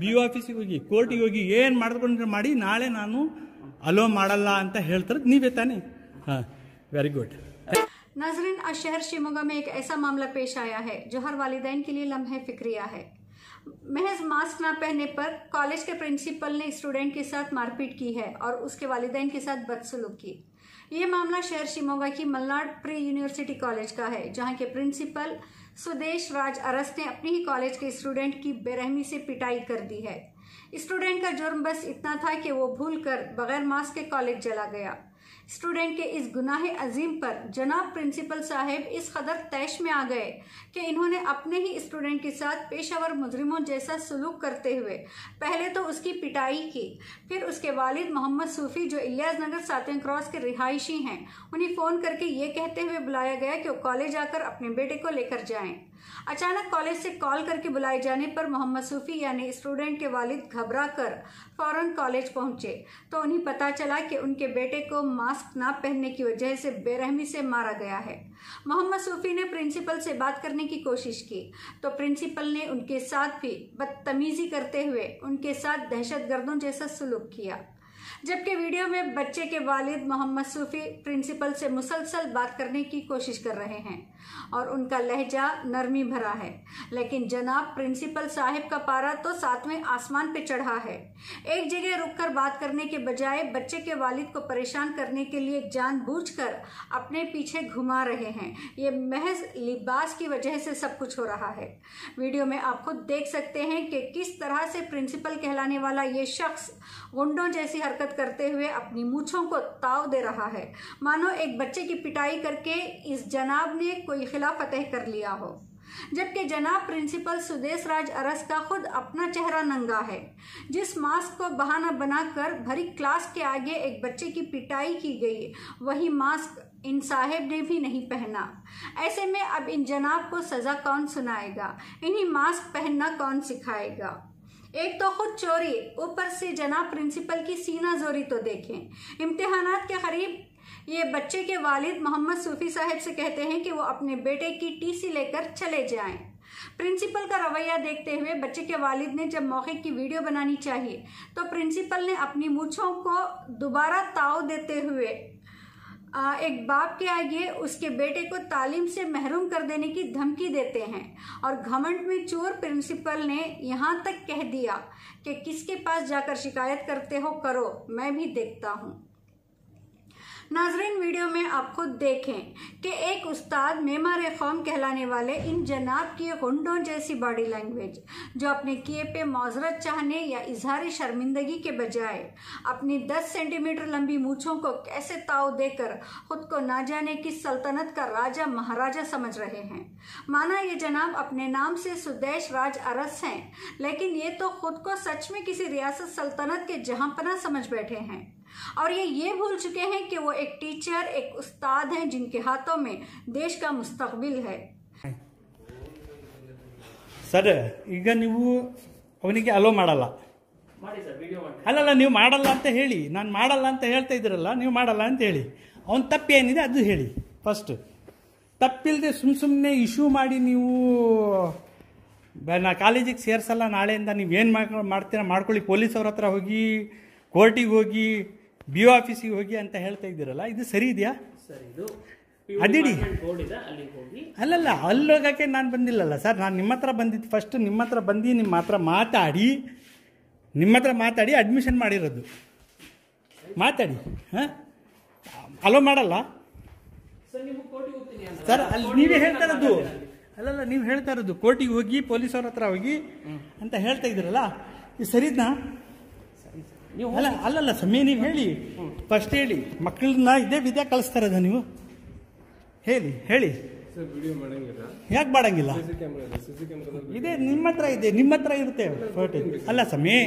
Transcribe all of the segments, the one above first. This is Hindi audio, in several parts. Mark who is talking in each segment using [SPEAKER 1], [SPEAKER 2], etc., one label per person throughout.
[SPEAKER 1] ಬಿ ಯು ಆಫೀಸಿಗೆ ಹೋಗಿ ಕೋರ್ಟಿಗೆ ಹೋಗಿ ಏನು ಮಾಡ್ಕೊಂಡ್ರೆ ಮಾಡಿ ನಾಳೆ ನಾನು ಅಲೋ ಮಾಡಲ್ಲ ಅಂತ ಹೇಳ್ತಾರೆ ನೀವೇ ತಾನೇ ಹಾಂ ವೆರಿ ಗುಡ್
[SPEAKER 2] नाजरीन आज शहर शिमोगा में एक ऐसा मामला पेश आया है जो हर वालिदैन के लिए लम्हे फिक्रिया है महज मास्क ना पहनने पर कॉलेज के प्रिंसिपल ने स्टूडेंट के साथ मारपीट की है और उसके वालिदैन के साथ बदसलूक की ये मामला शहर शिमोगा की मलनाड प्री यूनिवर्सिटी कॉलेज का है जहां के प्रिंसिपल सुदेश राज अरस ने अपने ही कॉलेज के स्टूडेंट की बेरहमी से पिटाई कर दी है। स्टूडेंट का जुर्म बस इतना था कि वो भूल कर बगैर मास्क के कॉलेज चला गया। स्टूडेंट के इस गुनाह अजीम पर जनाब प्रिंसिपल साहब इस कदर तैश में आ गए कि इन्होंने अपने ही स्टूडेंट के साथ पेशावर मुजरिमों जैसा सलूक करते हुए पहले तो उसकी पिटाई की, फिर उसके वालिद मोहम्मद सूफी जो इलियास नगर सातवें क्रॉस के रिहायशी हैं, उन्हें फ़ोन करके ये कहते हुए बुलाया गया कि वो कॉलेज आकर अपने बेटे को लेकर जाएँ। अचानक कॉलेज से कॉल करके बुलाए जाने पर मोहम्मद सूफी यानी स्टूडेंट के वालिद घबरा कर फ़ौरन कॉलेज पहुँचे। तो उन्हें पता चला कि उनके बेटे को मास्क ना पहनने की वजह से बेरहमी से मारा गया है। मोहम्मद सूफी ने प्रिंसिपल से बात करने की कोशिश की। तो प्रिंसिपल ने उनके साथ भी बदतमीजी करते हुए उनके साथ दहशतगर्दों जैसा सलूक किया। जबकि वीडियो में बच्चे के वालिद मोहम्मद सूफी प्रिंसिपल से मुसलसल बात करने की कोशिश कर रहे हैं और उनका लहजा नरमी भरा है। लेकिन जनाब, प्रिंसिपल साहिब का पारा तो सातवें आसमान पे चढ़ा है। एक जगह रुककर बात करने के बजाय बच्चे के वालिद को परेशान करने के लिए जानबूझकर अपने पीछे घुमा रहे हैं। ये महज लिबास की वजह से सब कुछ हो रहा है। वीडियो में आप खुद देख सकते हैं कि किस तरह से प्रिंसिपल कहलाने वाला ये शख्स गुंडों जैसी हरकत करते हुए अपनी मूछों को ताव दे रहा है। मानो एक बच्चे की पिटाई करके इस जनाब ने कोई खिला फतेह कर लिया हो। जबकि जनाब प्रिंसिपल सुदेश राज अरस का खुद अपना चेहरा नंगा है। जिस मास्क को बहाना बनाकर भरी क्लास के आगे एक बच्चे की पिटाई की गई, वही मास्क इन साहेब ने भी नहीं पहना। ऐसे में अब इन जनाब को सजा कौन सुनाएगा? इन्हीं मास्क पहनना कौन सिखाएगा? एक तो खुद चोरी, ऊपर से जनाब प्रिंसिपल की सीना जोरी तो देखें। इम्तिहानात के करीब ये बच्चे के वालिद मोहम्मद सूफी साहब से कहते हैं कि वो अपने बेटे की टीसी लेकर चले जाएँ। प्रिंसिपल का रवैया देखते हुए बच्चे के वालिद ने जब मौके की वीडियो बनानी चाहिए तो प्रिंसिपल ने अपनी मूछों को दोबारा ताव देते हुए एक बाप के आगे उसके बेटे को तालीम से महरूम कर देने की धमकी देते हैं। और घमंड में चोर प्रिंसिपल ने यहाँ तक कह दिया कि किसके पास जाकर शिकायत करते हो करो, मैं भी देखता हूँ। नाजरीन, वीडियो में आप खुद देखें कि एक उस्ताद मेमार कौम कहलाने वाले इन जनाब की गुंडों जैसी बॉडी लैंग्वेज, जो अपने किए पे माजरत चाहने या इजहार शर्मिंदगी के बजाय अपनी 10 सेंटीमीटर लंबी मूछों को कैसे ताव देकर खुद को ना जाने की सल्तनत का राजा महाराजा समझ रहे हैं। माना ये जनाब अपने नाम से सुदेश राज अरस हैं, लेकिन ये तो खुद को सच में किसी रियासत सल्तनत के जहांपना समझ बैठे हैं। और ये ये भूल चुके हैं कि वो एक टीचर एक उस्ताद हैं जिनके हाथों में देश का मुस्तकबिल है
[SPEAKER 1] ಸರ್ ಈಗ ನೀವು ಅವನಿಗೆ ಅಲೋ ಮಾಡಲ್ಲ
[SPEAKER 3] ಮಾಡಿ ಸರ್ ವಿಡಿಯೋ ಮಾಡಿ
[SPEAKER 1] ಅಲ್ಲಲ್ಲ ನೀವು ಮಾಡಲ್ಲ ಅಂತ ಹೇಳಿ ನಾನು ಮಾಡಲ್ಲ ಅಂತ ಹೇಳ್ತಾ ಇದ್ದೀರಲ್ಲ ನೀವು ಮಾಡಲ್ಲ ಅಂತ ಹೇಳಿ ಅವನ ತಪ್ಪು ಏನಿದೆ ಅದು ಹೇಳಿ ಫಸ್ಟ್ ತಪ್ಪಿಲ್ಲದೆ ಸುಮ್ಮ ಸುಮ್ಮನೆ ಇಶ್ಯೂ ಮಾಡಿ ನೀವು ಬ- ನಾ ಕಾಲೇಜಿಗೆ ಸೇರಿಸಲ್ಲ ನಾಳೆಯಿಂದ ನೀವು ಏನು ಮಾಡ್ತೀರಾ ಮಾಡ್ಕೊಳ್ಳಿ ಪೊಲೀಸ್ ಅವ್ರ ಹತ್ರ ಹೋಗಿ ಕೋರ್ಟಿಗೆ ಹೋಗಿ ಬಿ ಒ ಆಫೀಸಿಗೆ ಹೋಗಿ ಅಂತ ಹೇಳ್ತಾ ಇದ್ದೀರಲ್ಲ ಇದು ಸರಿ ಇದೆಯಾ?
[SPEAKER 3] ಸರ್ ಇದು
[SPEAKER 1] ಅದಿಡಿ. ಅಲ್ಲಲ್ಲ ಅಲ್ಲಿ ಹೋಗೋಕ್ಕೆ ನಾನು ಬಂದಿಲ್ಲಲ್ಲ ಸರ್ ನಾನು ನಿಮ್ಮ ಹತ್ರ ಬಂದಿದ್ದು ಫಸ್ಟ್ ನಿಮ್ಮ ಹತ್ರ ಬಂದು ನಿಮ್ಮ ಹತ್ರ ಮಾತಾಡಿ ನಿಮ್ಮ ಹತ್ರ ಮಾತಾಡಿ ಅಡ್ಮಿಷನ್ ಮಾಡಿರೋದು. ಮಾತಾಡಿ ಹಾಂ? ಅಲೋ ಮಾಡಲ್ಲ?
[SPEAKER 3] ಸರ್
[SPEAKER 1] ಅಲ್ಲಿ ನೀವೇ ಹೇಳ್ತಾ ಇರೋದು. ಅಲ್ಲಲ್ಲ ನೀವು ಹೇಳ್ತಾ ಇರೋದು ಕೋರ್ಟಿಗೆ ಹೋಗಿ ಪೊಲೀಸವ್ರ ಹತ್ರ ಹೋಗಿ ಅಂತ ಹೇಳ್ತಾ ಇದ್ದೀರಲ್ಲ ಇದು ಸರಿದ್ನಾ ಅಲ್ಲ ಅಲ್ಲಲ್ಲ ಸಮಯ ನೀವು ಹೇಳಿ. ಫಸ್ಟ್ ಹೇಳಿ. ಮಕ್ಕಳನ್ನ ಇದೇ ವಿದ್ಯಾ ಕಳಿಸ್ತಾ ಇರೋದ ನೀವು? ಹೇಳಿ ಹೇಳಿ.
[SPEAKER 4] ಸರ್ ವಿಡಿಯೋ ಮಾಡಂಗಿಲ್ಲ.
[SPEAKER 1] ಯಾಕೆ ಮಾಡಂಗಿಲ್ಲ?
[SPEAKER 4] ಇದೇ ಕ್ಯಾಮ್ರಾ ಇದೆ ಸಿ ಸಿ
[SPEAKER 1] ಇದೆ ನಿಮ್ಮ ಹತ್ರ ಇದೆ ನಿಮ್ಮ ಹತ್ರ ಇರುತ್ತೆ ಫೋಟೋ ಅಲ್ಲ ಸಮಯ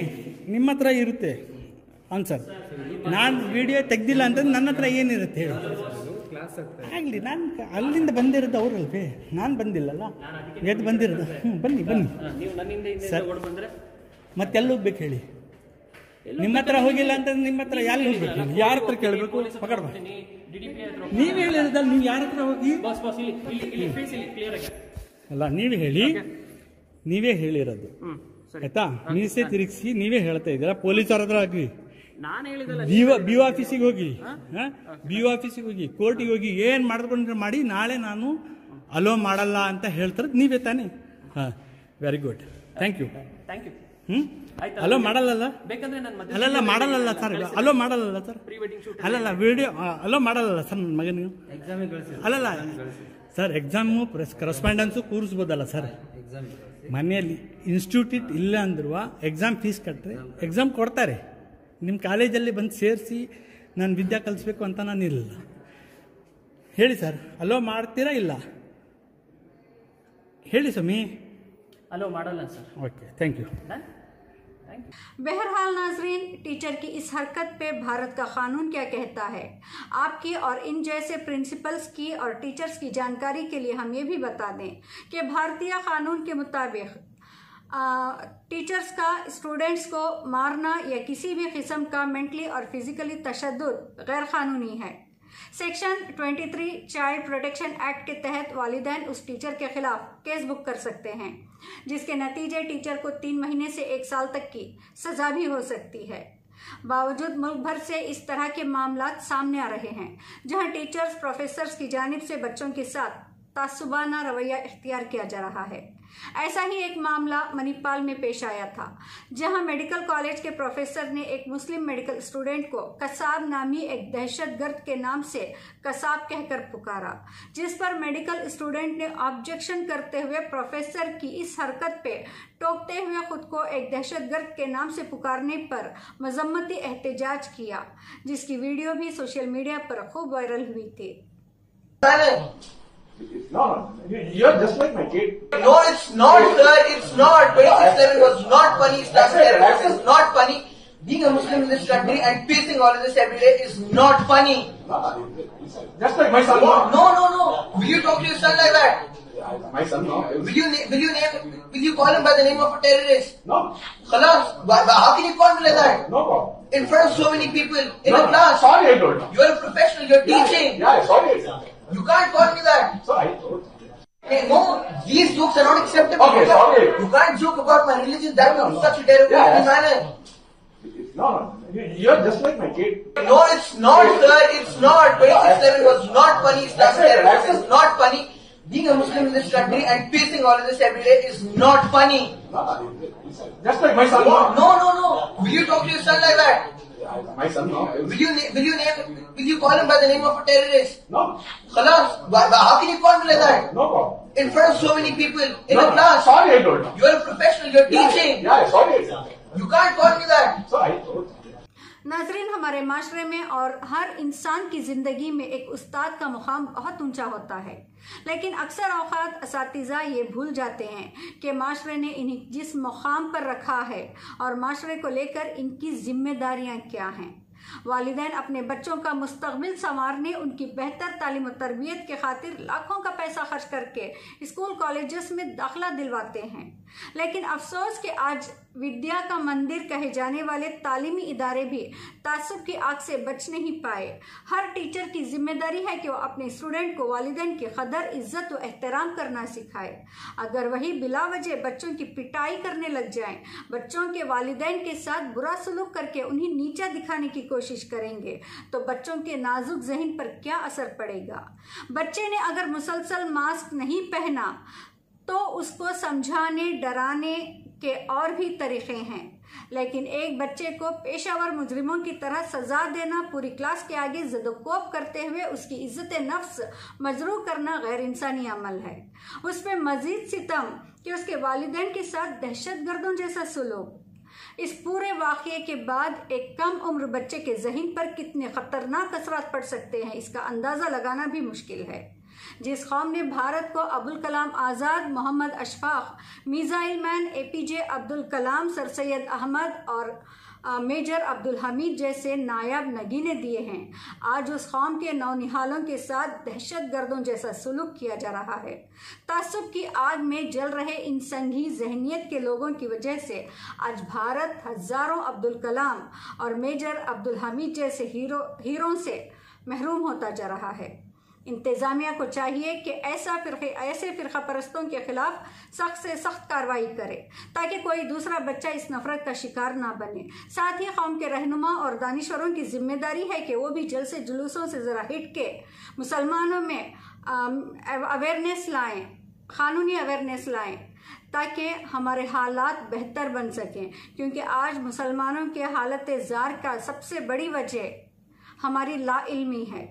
[SPEAKER 1] ನಿಮ್ಮ ಹತ್ರ ಇರುತ್ತೆ ಆನ್ಸರ್ ನಾನು ವಿಡಿಯೋ ತೆಗ್ದಿಲ್ಲ ಅಂತಂದ್ರೆ ನನ್ನ ಹತ್ರ ಏನಿರುತ್ತೆ? ಹೇಳಿ ಆಗಲಿ ನಾನು ಅಲ್ಲಿಂದ ಬಂದಿರೋದು ಅವ್ರಲ್ವೇ. ನಾನು ಬಂದಿಲ್ಲಲ್ಲ? ಎದ್ದು ಬಂದಿರೋದು. ಹ್ಞೂ ಬನ್ನಿ ಬನ್ನಿ.
[SPEAKER 3] ನೀವು ನನ್ನಿಂದ ಹಿಂದೆ
[SPEAKER 1] ಸರ್.
[SPEAKER 3] ಮತ್ತೆಲ್ಲೋಗ್ಬೇಕು ಬಂದ್ರೆ?
[SPEAKER 1] ಮತ್ತೆಲ್ಲ ಹೋಗ್ಬೇಕು ಹೇಳಿ? ನಿಮ್ಮ ಹತ್ರ ಹೋಗಿಲ್ಲ ಅಂತಂದ್ರೆ ನಿಮ್ಮ ಹತ್ರ ಎಲ್ಲಿ ಹೋಗ್ಬೇಕು ಯಾರ ಹತ್ರ ಕೇಳಬೇಕು? ಪಕಡ್ಬ. ನೀವ್ ಹೇಳಿರೋದಲ್ಲ ನೀವು ಯಾರ ಹತ್ರ ಹೋಗಿ? ಅಲ್ಲ ನೀವೇ ಹೇಳಿ. ನೀವೇ ಹೇಳಿರೋದು. ಆಯ್ತಾ? ಮೀಸೆ ತಿರುಗಿಸಿ ನೀವೇ ಹೇಳ್ತಾ ಇದ್ದೀರಾ? ಪೊಲೀಸರ ಹತ್ರ ಆಗ್ಲಿ. ಬಿ ಆಫೀಸಿಗೆ ಹೋಗಿ. ಬಿ ಆಫೀಸಿಗೆ ಹೋಗಿ ಕೋರ್ಟಿಗೆ ಹೋಗಿ ಏನು ಮಾಡ್ಕೊಂಡ್ರೆ ಮಾಡಿ ನಾಳೆ ನಾನು ಅಲೋ ಮಾಡಲ್ಲ ಅಂತ ಹೇಳ್ತಾರೆ ನೀವೇ ತಾನೇ. ಹಾ very good thank you
[SPEAKER 3] thank you
[SPEAKER 1] ಹ್ಞೂ
[SPEAKER 3] ಆಯ್ತಾ?
[SPEAKER 1] ಅಲೋ ಮಾಡಲ್ಲಲ್ಲ?
[SPEAKER 3] ಬೇಕಂದ್ರೆ ನಾನು
[SPEAKER 1] ಅಲ್ಲಲ್ಲ ಮಾಡಲ್ಲಲ್ಲ ಸರ್ ಅಲೋ ಮಾಡಲ್ಲಲ್ಲ ಸರ್
[SPEAKER 3] ಪ್ರೀ ವೆಡ್ಡಿಂಗ್ ಶೂಟ್
[SPEAKER 1] ಅಲ್ಲಲ್ಲ ವಿಡಿಯೋ ಅಲೋ ಮಾಡಲ್ಲಲ್ಲ ಸರ್ ನನ್ನ ಮಗನಿಗೆ. ಅಲ್ಲಲ್ಲ ಸರ್ ಎಕ್ಸಾಮು ಪ್ರೆಸ್ ಕರೆಸ್ಪಾಂಡೆನ್ಸು ಕೂರಿಸ್ಬೋದಲ್ಲ ಸರ್ ಮನೆಯಲ್ಲಿ ಇನ್ಸ್ಟಿಟ್ಯೂಟ್ ಇಲ್ಲ ಅಂದ್ರೂ ಎಕ್ಸಾಮ್ ಫೀಸ್ ಕಟ್ಟರೆ ಎಕ್ಸಾಮ್ ಕೊಡ್ತಾರೆ. ನಿಮ್ಮ ಕಾಲೇಜಲ್ಲಿ ಬಂದು ಸೇರಿಸಿ ನಾನು ವಿದ್ಯಾ ಕಲಿಸ್ಬೇಕು ಅಂತ ನಾನು ಇಲ್ಲ ಹೇಳಿ ಸರ್ ಅಲೋ ಮಾಡ್ತೀರಾ ಇಲ್ಲ? ಹೇಳಿ ಸ್ವಾಮಿ.
[SPEAKER 3] ಅಲೋ ಮಾಡಲ್ಲ sir
[SPEAKER 1] okay thank you
[SPEAKER 3] done thank you
[SPEAKER 2] बहरहाल नाजरीन टीचर की इस हरकत पे भारत का कानून क्या कहता है आपकी और इन जैसे प्रिंसिपल्स की और टीचर्स की जानकारी के लिए हम ये भी बता दें कि भारतीय कानून के मुताबिक आ, टीचर्स का स्टूडेंट्स को मारना या किसी भी किस्म का मेंटली और फिजिकली तशद गैर कानूनी है सेक्शन 23 चाइल्ड प्रोटेक्शन एक्ट के तहत वालदेन उस टीचर के खिलाफ केस बुक कर सकते हैं, जिसके नतीजे टीचर को तीन महीने से एक साल तक की सजा भी हो सकती है। बावजूद मुल्क भर से इस तरह के मामला सामने आ रहे हैं, जहाँ टीचर्स प्रोफेसर की जानब से बच्चों के साथ तासुबाना रवैया इख्तियार किया जा रहा है। ऐसा ही एक मामला मणिपाल में पेश आया था, जहाँ मेडिकल कॉलेज के प्रोफेसर ने एक मुस्लिम मेडिकल स्टूडेंट को कसाब नामी एक दहशतगर्द के नाम से कसाब कहकर पुकारा, जिस पर मेडिकल स्टूडेंट ने ऑब्जेक्शन करते हुए प्रोफेसर की इस हरकत पे टोकते हुए खुद को एक दहशतगर्द के नाम से पुकारने पर मजम्मती एहतजाज किया, जिसकी वीडियो भी सोशल मीडिया पर खूब वायरल हुई थी।
[SPEAKER 5] No, you- you're just like my kid.
[SPEAKER 6] No, it's not, sir. It's not. 2611 was not funny. Islam
[SPEAKER 5] That's it, that's
[SPEAKER 6] terrorist
[SPEAKER 5] it.
[SPEAKER 6] is not funny. Being a Muslim in this country and facing all of this every day is not funny.
[SPEAKER 5] Just like my son.
[SPEAKER 6] No, no, no. Will you talk to your son like that?
[SPEAKER 5] My son, no.
[SPEAKER 6] Will you will you name will you call him by the name of a terrorist?
[SPEAKER 5] No,
[SPEAKER 6] Khalas. How can you call him like that?
[SPEAKER 5] no problem.
[SPEAKER 6] In front of so many people in
[SPEAKER 5] no,
[SPEAKER 6] a class.
[SPEAKER 5] Sorry, I told you.
[SPEAKER 6] You're a professional. You're
[SPEAKER 5] Yeah,
[SPEAKER 6] teaching.
[SPEAKER 5] Yeah, sorry, you.
[SPEAKER 6] Can't call me that.
[SPEAKER 5] So I told you.
[SPEAKER 6] Hey, no, these jokes are not acceptable.
[SPEAKER 5] Okay,
[SPEAKER 6] you, can't,
[SPEAKER 5] sorry.
[SPEAKER 6] you can't joke about my religion that in such a derogatory
[SPEAKER 5] Yeah,
[SPEAKER 6] manner.
[SPEAKER 5] No, no, you- you're just like my kid.
[SPEAKER 6] No, it's not, sir. It's not. 2611 was not funny. Islam
[SPEAKER 5] That's it, that's
[SPEAKER 6] is
[SPEAKER 5] it.
[SPEAKER 6] not funny. Being a Muslim in this country and facing all of this every day is not funny.
[SPEAKER 5] Just like my son.
[SPEAKER 6] No, no, no. Will you talk to your son like that?
[SPEAKER 5] My son, no.
[SPEAKER 6] Will you will you name will you call him by the name of a terrorist?
[SPEAKER 5] No,
[SPEAKER 6] Khalas. Why- why- How can you call me like that?
[SPEAKER 5] no problem.
[SPEAKER 6] In front of so many people in
[SPEAKER 5] No,
[SPEAKER 6] a class.
[SPEAKER 5] Sorry, I told you.
[SPEAKER 6] You're a professional. You're
[SPEAKER 5] Yeah,
[SPEAKER 6] teaching.
[SPEAKER 5] Yeah, sorry, you.
[SPEAKER 6] You can't call me that.
[SPEAKER 5] Sorry, I told you.
[SPEAKER 2] नाजरीन, हमारे माशरे में और हर इंसान की ज़िंदगी में एक उस्ताद का मुकाम बहुत ऊँचा होता है। लेकिन अक्सर अवकात इस ये भूल जाते हैं कि माशरे ने इन्हें जिस मुकाम पर रखा है और माशरे को लेकर इनकी जिम्मेदारियाँ क्या हैं। वालिदैन अपने बच्चों का मुस्तबिल संवारने उनकी बेहतर तालीम तरबियत के खातिर लाखों का पैसा खर्च करके स्कूल कॉलेज में दाखिला दिलवाते हैं। लेकिन अफसोस कि आज विद्या का मंदिर कहे जाने वाले तालीमी इदारे भी तासुब की आग से बच नहीं पाए। हर टीचर की ज़िम्मेदारी है कि वो अपने स्टूडेंट को वालिदैन की कदर, इज़्ज़त व एहतराम करना सिखाए। अगर वही बिला वजह बच्चों की पिटाई करने लग जाएँ, बच्चों के वालिदैन के साथ बुरा सलूक करके उन्हें नीचा दिखाने की कोशिश करेंगे तो बच्चों के नाजुक जहन पर क्या असर पड़ेगा? बच्चे ने अगर मुसलसल मास्क नहीं पहना तो उसको समझाने, डराने के और भी तरीके हैं। लेकिन एक बच्चे को पेशावर मुजरिमों की तरह सजा देना, पूरी क्लास के आगे जदोकोब करते हुए उसकी इज़्ज़त नफ्स मजरू करना गैर इंसानी अमल है। उस पर मजीद सितम कि उसके वालिदैन के साथ दहशत गर्दों जैसा सुलूक। इस पूरे वाक़े के बाद एक कम उम्र बच्चे के जहन पर कितने खतरनाक असरात पड़ सकते हैं, इसका अंदाज़ा लगाना भी मुश्किल है। जिस कौम ने भारत को Abul Kalam Azad Mohammad Ashfaq, missile man A P J Abdul Kalam, sir Syed Ahmad और मेजर अब्दुल हमीद जैसे नायाब नगीने दिए हैं। आज उस कौम के नौनिहालों के साथ दहशत गर्दों जैसा सुलूक किया जा रहा है। तसब की आग में जल रहे इन संघी जहनीत के लोगों की वजह से आज भारत हज़ारों अब्दुल कलाम और मेजर अब्दुल हमीद जैसे हीरो, हीरों से महरूम होता जा रहा है। इंतजामिया को चाहिए कि ऐसा फिर ऐसे फिरका परस्तों के खिलाफ सख्त से सख्त कार्रवाई करे, ताकि कोई दूसरा बच्चा इस नफरत का शिकार ना बने। साथ ही कौम के रहनुमा और दानश्वरों की ज़िम्मेदारी है कि वो भी जल से जुलूसों से ज़रा हिट के मुसलमानों में अवेयरनेस लाएँ, कानूनी अवेयरनेस लाएँ, ताकि हमारे हालात बेहतर बन सकें। क्योंकि आज मुसलमानों के हालत जार का सबसे बड़ी वजह हमारी ला इल्मी है।